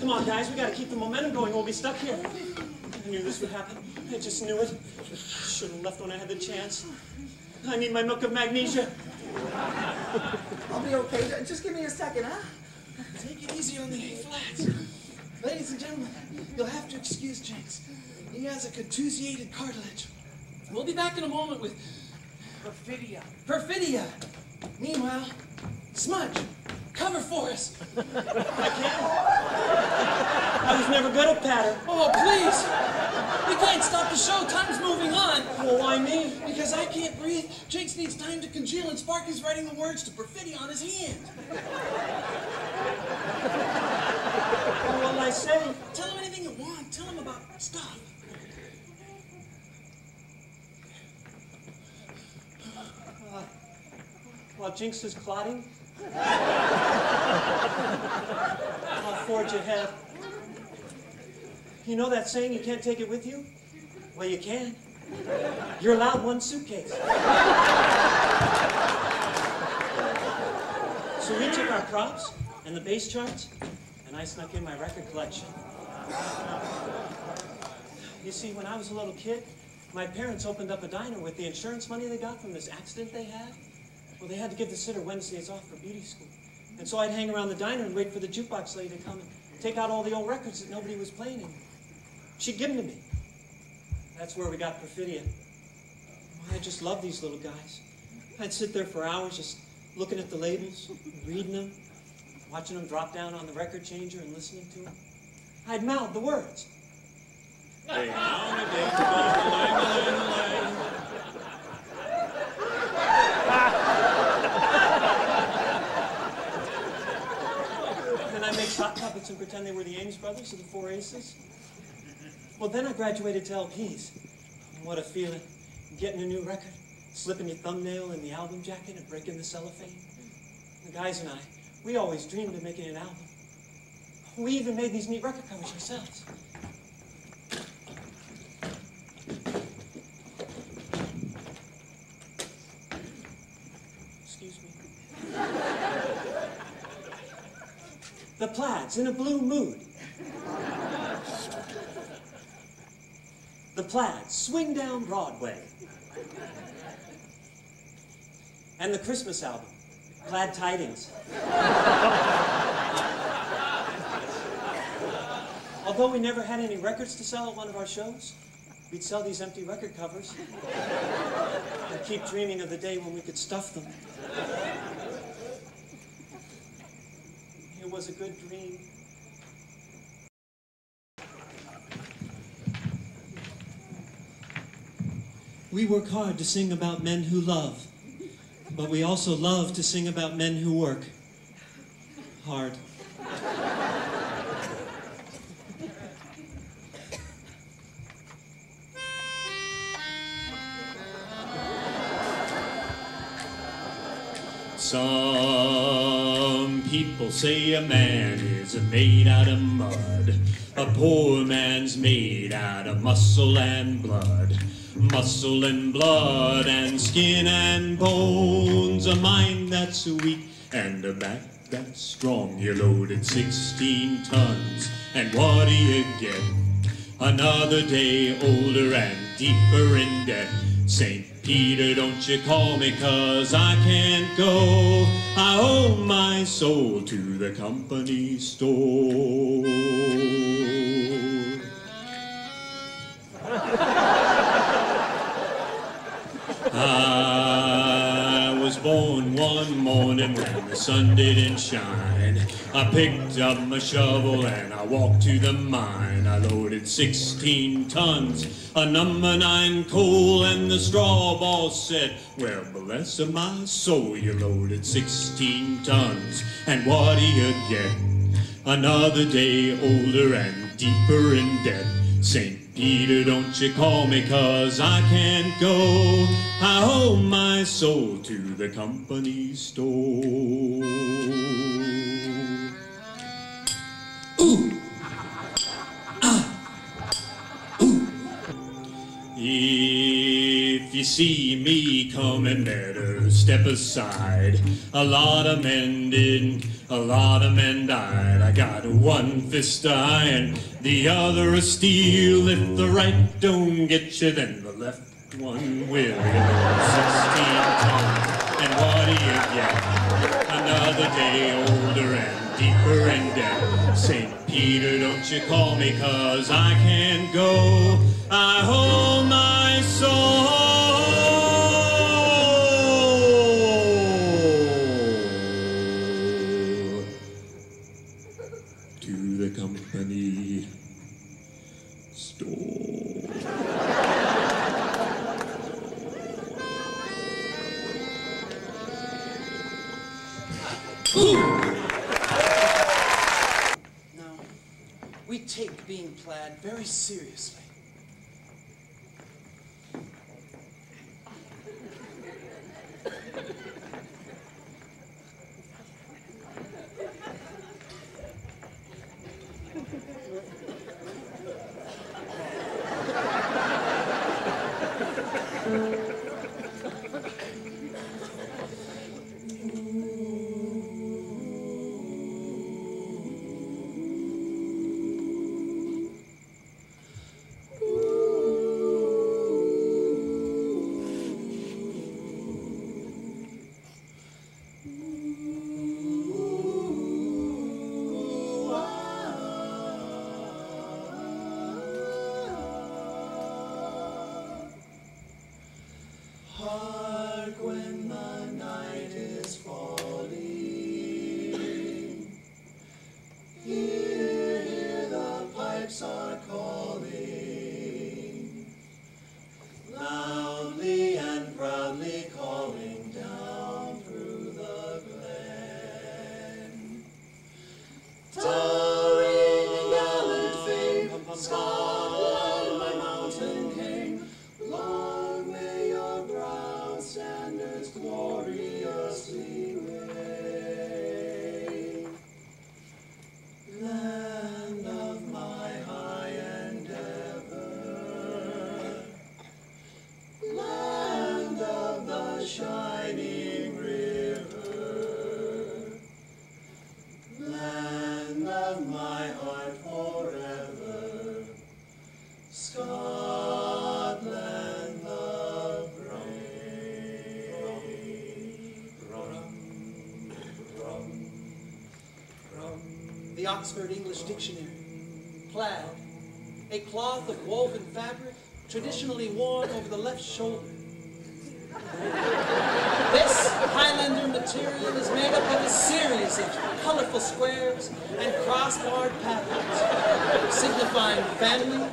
Come on, guys, we gotta keep the momentum going. We'll be stuck here. I knew this would happen. I just knew it. Should have left when I had the chance. I need my milk of magnesia. I'll be okay. Just give me a second, huh? Take it easy on the A flats. Ladies and gentlemen, you'll have to excuse Jinx. He has a contusiated cartilage. We'll be back in a moment with Perfidia. Perfidia. Meanwhile, Smudge, cover for us. I can't. I was never good at patter. Oh, please. We can't stop the show. Time's moving on. Well, why me? Because I can't breathe. Jinx needs time to congeal, and Sparky's writing the words to Perfidia on his hand. Well, what'll I say? Tell him anything you want. Tell him about stuff. Uh, while Jinx is clotting, I'll forge ahead. You know that saying, you can't take it with you? Well, you can. You're allowed one suitcase. So we took our props and the bass charts, and I snuck in my record collection. You see, when I was a little kid, my parents opened up a diner with the insurance money they got from this accident they had. Well, they had to give the sitter Wednesdays off for beauty school. And so I'd hang around the diner and wait for the jukebox lady to come and take out all the old records that nobody was playing anymore. She'd give them to me. That's where we got Perfidia. Oh, I just love these little guys. I'd sit there for hours just looking at the labels, reading them, watching them drop down on the record changer and listening to them. I'd mouth the words. Ding dong, a ding dong, a lang, a lang, a lang. And I make and pretend they were the Ames brothers of the Four Aces. Well, then I graduated to LPs. What a feeling. Getting a new record, slipping your thumbnail in the album jacket and breaking the cellophane. The guys and I, we always dreamed of making an album. We even made these neat record covers ourselves. Excuse me. In a blue mood. The Plaids swing down Broadway. And the Christmas album, Glad Tidings. Although we never had any records to sell at one of our shows, we'd sell these empty record covers and keep dreaming of the day when we could stuff them. It was a good dream. We work hard to sing about men who love, but we also love to sing about men who work hard. Some people say a man is made out of mud. A poor man's made out of muscle and blood. Muscle and blood and skin and bones. A mind that's weak and a back that's strong. You loaded 16 tons. And what do you get? Another day older and deeper in debt. St. Peter, don't you call me, cause I can't go. I owe my soul to the company store. I was born one morning when the sun didn't shine. I picked up my shovel and I walked to the mine. I loaded 16 tons a number nine coal, and the straw boss said, Well, bless my soul, you loaded 16 tons, and what do you get? Another day older and deeper in debt. St. Peter, don't you call me, cause I can't go. I owe my soul to the company store. You see me coming, better step aside. A lot of men did, a lot of men died. I got one fist of iron, the other of steel. If the right don't get you, then the left one will. Sixteen tons, and what do you get? Another day older and deeper in debt. St. Peter, don't you call me, cause I can't go. Now, we take being plaid very seriously. The Oxford English Dictionary. Plaid, a cloth of woven fabric traditionally worn over the left shoulder. This Highlander material is made up of a series of colorful squares and crossbarred patterns, signifying family,